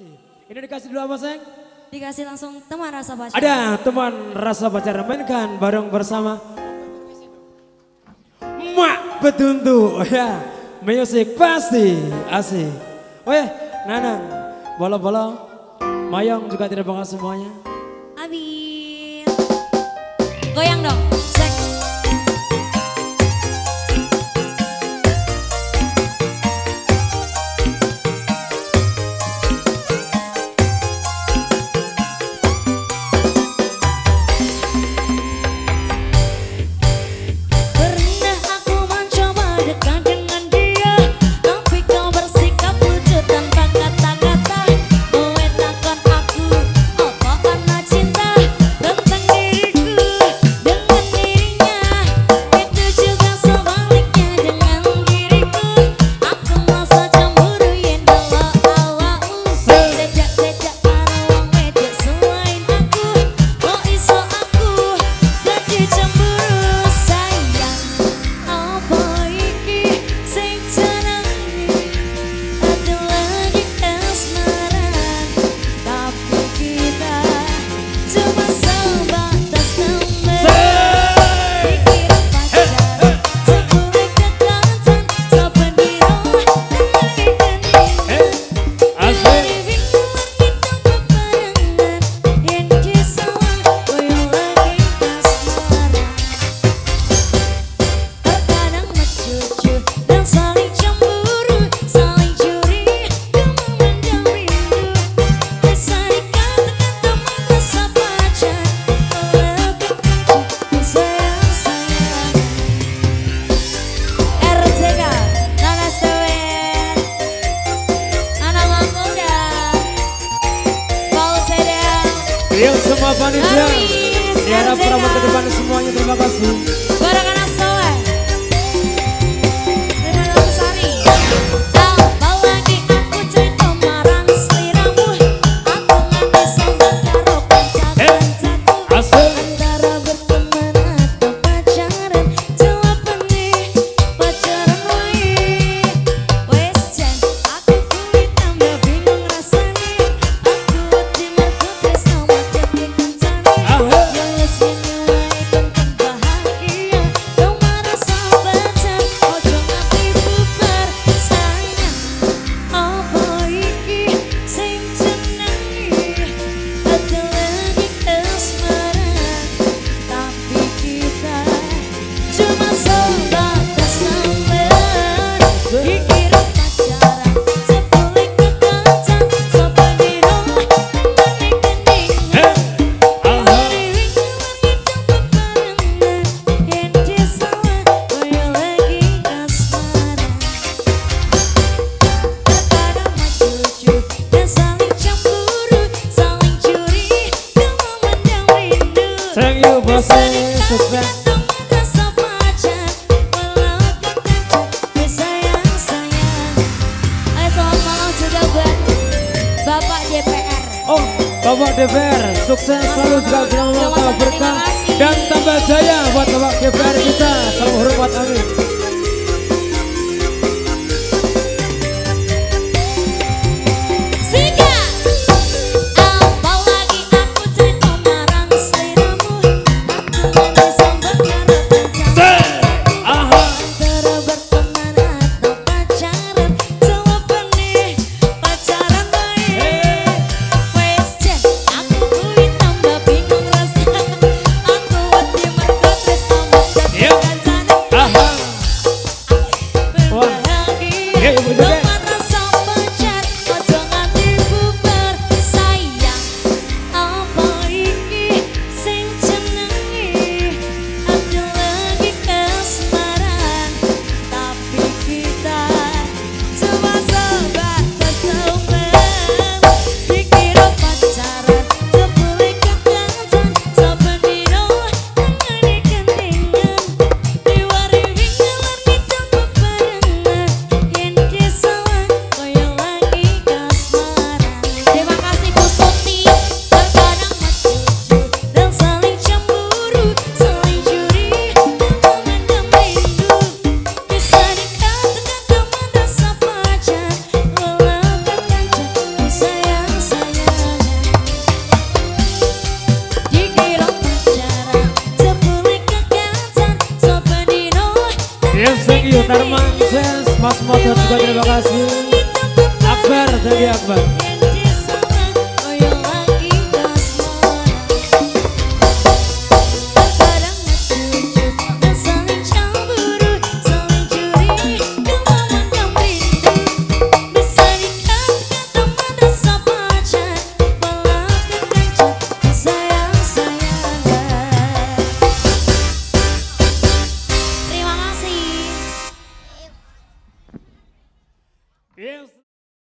kasih. Ini dikasih dulu apa sayang? Dikasih langsung teman rasa pacar. Ada teman rasa pacar mainkan bareng bersama. Mak betuntu oh, ya. Musik pasti asik. Oh ya, Nanang, bolong-bolong, Mayong juga tidak bangga semuanya. Amin. Goyang dong. Yang semua panitia, diharap perawat ke depan semuanya. Terima kasih. Barangan Bapak DPR sukses selalu juga kita berkah terima kasih. Akbar, thank Akbar.